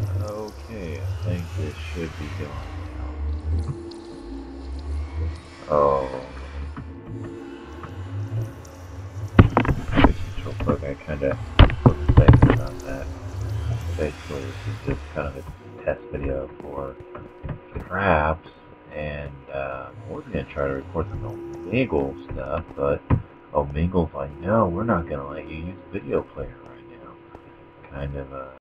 Okay, I think this should be going now. Oh. Just real I kind of was thinking on that. Basically, this is just kind of a test video for Fraps, and uh, we're going to try to record some Omegle stuff, but Omegle's like, no, we're not going to let you use video player right now. Kind of a